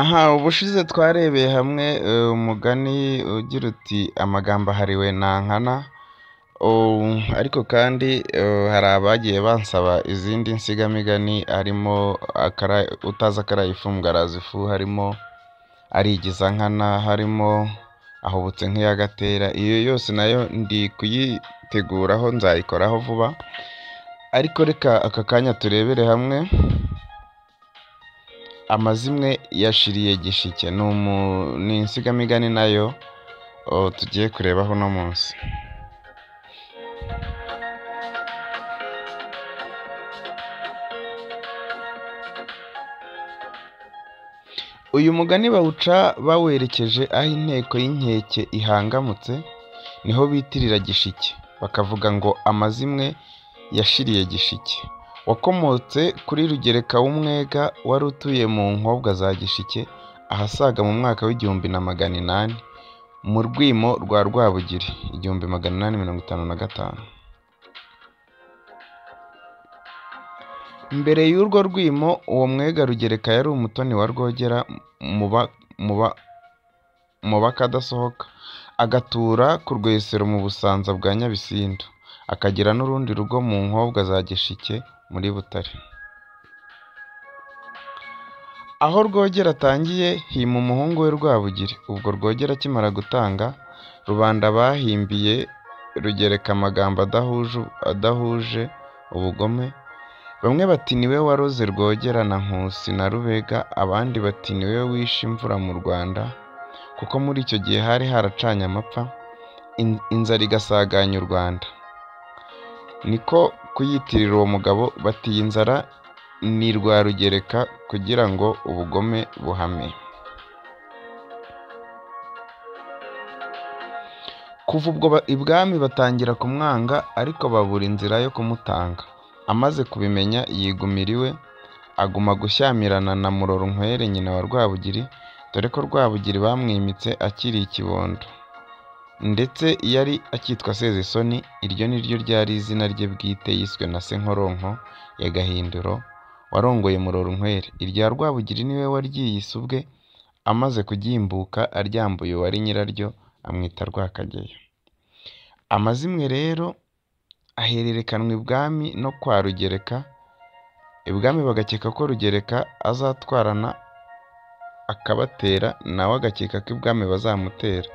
Aha ubushize twarebeye hamwe umugani ugira uti amagambo ahariwe ntankana, ariko kandi hari abagiye bansaba izindi nsigamigani harimo utazi akaraye ifumbwe araza ifu, harimo arigiza nkana, harimo ahubutse nk'iya gatera, iyo yose na yo ndi kuyiteguraho nzayikoraho vuba, ariko reka aka kanya turebere hamwe. Amazimwe yashiriye gishike, ni insigamigani na yo tugiye kurebaho uno munsi. Uyu mugani bawuca bawerekeje aho inteko y'inkeke ihangamutse, ni ho bitirira gishike, bakavuga ngo amazimwe yashiriye gishike. Wakomotse kuri Rugereka w'Umwega wari utuye mu nkobwa za Gishike, ahasaga mu mwaka w'igihumbi na magana inani, mu rwimo rwa Rwabugiri, igihumbi magana inani mirongo itanu na gatanu. Mbere y'urwo rwimo, uwo Mwega Rugereka yari umutoni wa Rwogera mu bakadasohoka, agatura ku Rwesero mu Busanza bwa Nyabisindu, akagira n'urundi rugo mu nkobwa za Gishike muri Butare. Aho Rwogera atangiye hima umuhungu we Rwabugiri, ubwo Rwogera akimara gutanga, rubanda bahimbiye Rugereka amagambo adahuje ubugome, bamwe bati ni we waroze Rwogera na Nkusi na Rubega, abandi bati ni we wishe imvura mu Rwanda, kuko muri icyo gihe hari haracanye amapfa, inzara igasaganya u Rwanda. Niko kuyitirira uwo mugabo bati iyi nzara ni rwa Rugereka kugira ngo ubugome buhame. Kuva ubwo ibwami batangira kumwanga, ariko babura inzira yo kumutanga. Amaze kubimenya yigumira iwe, aguma gushyamirana na Murorunkwere nyina wa Rwabugiri, dore ko Rwabugiri bamwimitse akiri ikibondo, ndetse yari akitwa Sezisoni, iryo ni ryo ryari izina rye bwite yiswe na se Nkoronko ya Gahindiro warongoye Murorunkwere. Irya Rwabugiri ni we waryiyise ubwe, amaze kugimbuka aryambuye uwari nyiraryo amwita Rwakageyo. Amazimwe rero ahererekanwa ibwami no kwa Rugereka, ibwami bagakeka ko Rugereka azatwarana akabatera, nawe agakeka ko ibwami bazamutera,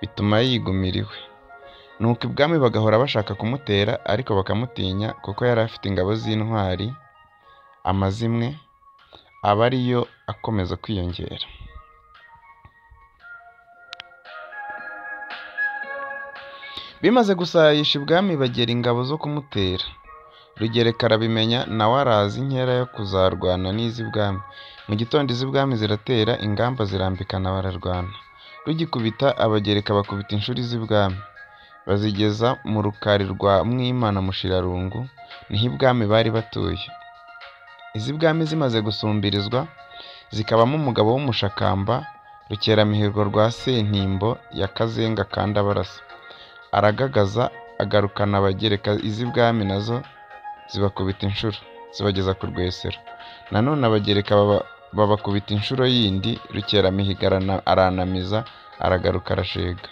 bituma yigumira iwe. Nuko ibwami bagahora bashaka kumutera, ariko bakamutinya kuko yari afite ingabo z'intwari, amazimwe aba ari yo akomeza kwiyongera. Bimaze gusayisha ibwami bagera ingabo zo kumutera. Rugereka arabimenya, nawe araza inkera yo kuzarwana n'iz'ibwami. Mu gitondo iz'ibwami ziratera, ingamba zirambikana bararwana. Rugikubita abagereka bakubita inshuro iz'ibwami, bazigeza mu rukari rwa Mwimana Mushirarungu, ni ho ibwami bari batuye. Iz'ibwami zimaze gusumbirizwa, zikabamo umugabo w'umushakamba, Rukeramihigo rwa Sentimbo ya Kazenga kandi abarasa. Aragagaza agarukana abagereka, iz'ibwami na zo zibakubita inshuro, zibageza ku Rwesero. Nanone abagereka babakubita inshuro yindi, Rukeramihigo aranamiza, aragaruka arashega.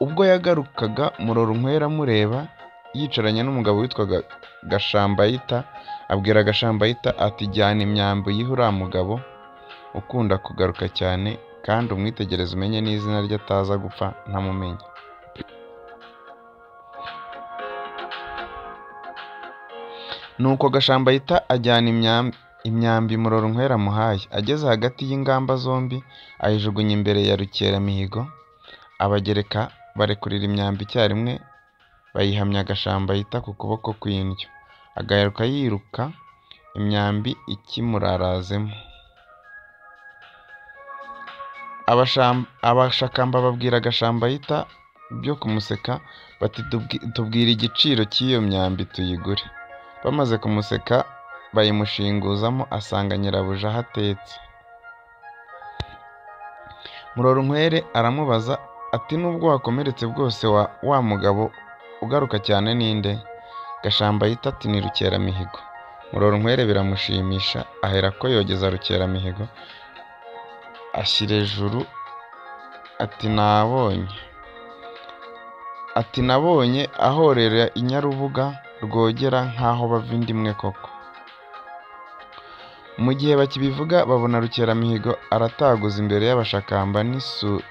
Ubwo yagarukaga Murorunkwere amureba, yicaranye n'umugabo witwaga Gashambayita, abwira Gashambayita ati jyana imyambi uyihe uriya mugabo ukunda kugaruka cyane, kandi umwitegereze umenye n'izina rye ataza gupfa ntamumenye. Nuko Gashambayita ajyana imyambi Murorunkwere amuhaye, ageze hagati y'ingamba zombi ayijugunya imbere ya Rukeramihigo, abagereka barekurira imyambi icyarimwe bayihamya Gashambayita ku kuboko kw'indyo, agaheruka yiruka imyambi ikimurarazemo. Abashakamba babwira Gashambayita byo kumuseka, bati tubwire igiciro cy'iyo myambi tuyigure. Bamaze kumuseka bayimushinguzamo, asanga nyirabuja aho atetse. Murorunkwere aramubaza ati nubwo wakomeretse bwose wa mugabo ugaruka cyane ninde? Gashambayita ati ni Rukeramihigo. Murorunkwere biramushimisha aherako yogeza Rukeramihigo, ashyira ejuru ati nabonye ati nabonye ahorera i Nyarubuga rwogera nk'aho bava inda imwe koko. Mu gihe bakibivuga babona Rukeramihigo arataguza imbere y'abashakamba n'isu-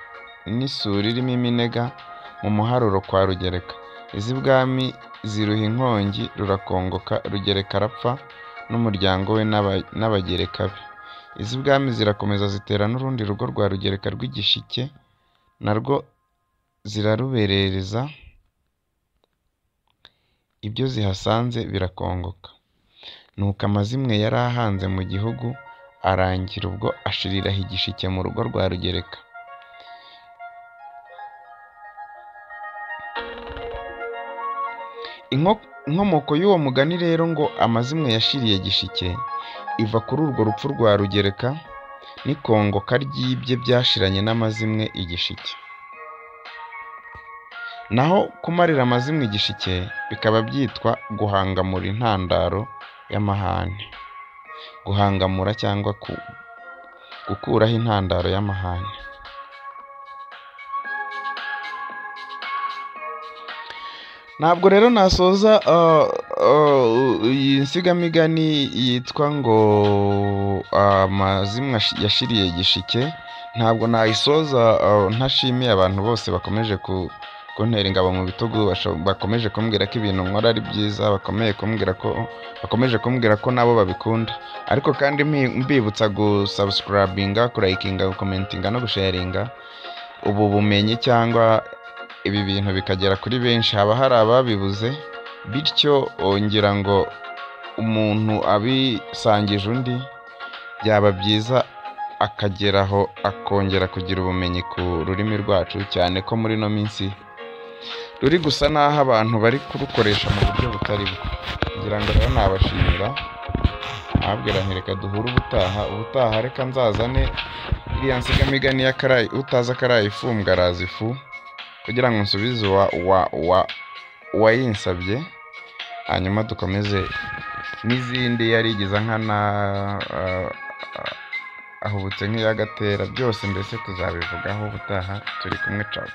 n'isuri irimo iminega mu muharuro kwa Rugereka. Iz'ibwami ziruha inkongi rurakongoka Rugereka arapfa n'umuryango we n'aba- n'abagereka be. Iz'ibwami zirakomeza zitera n'urundi rugo rwa Rugereka rw'Igishike narwo ziraruberereza ibyo zihasanze birakongoka. Nuko amazimwe yari ahanze mu gihugu arangira ubwo ashiriraho igishike mu rugo rwa Rugereka. Inko- inkomoko y'uwo mugani rero ngo amazimwe yashiriye gishike iva kuri urwo rupfu rwa Rugereka n'ikongoka ry'ibye byashiranye n'amazimwe igishike. Naho kumarira amazimwe igishike bikaba byitwa guhangamura intandaro y'amahane. Guhangamura cyangwa ku- gukuraho intandaro y'amahane. Ntabwo rero nasoza uh, uh, iyi nsigamigani yitwa ngo amazimwe ashi- yashiriye gishike ntabwo nayisoza uh, ntashimiye abantu bose bakomeje ku kuntera ingabo mu bitugu bakomeje kumbwira ko ibintu nkora ari byiza bakomeye kumbwira ko bakomeje kumbwira ko nabo babikunda. Ariko kandi mbi- mbibutsa gusubscribinga kurayikinga gukomentinga no gusharinga ubu bumenyi cyangwa ibi bintu bikagera kuri benshi. Haba hari ababibuze bityo ngira ngo umuntu abisangije undi byaba byiza akageraho akongera kugira ubumenyi ku rurimi rwacu cyane ko muri ino minsi ruri gusa n'aho abantu bari kurukoresha mu buryo butari bwo. Ngira ngo rero nabashimira nababwira nti reka duhure ubutaha. Ubutaha reka nzazane iriya nsigamigani y'akarayi utazi akarayi ifumbwa araza ifu kugira ngo nsubize uwa wa wa uwayinsabye hanyuma dukomeze n'izindi yari igize nkana ah, ah, ahubutse nk'iyagatera. Byose mbese tuzabivugaho ubutaha turi kumwe cawu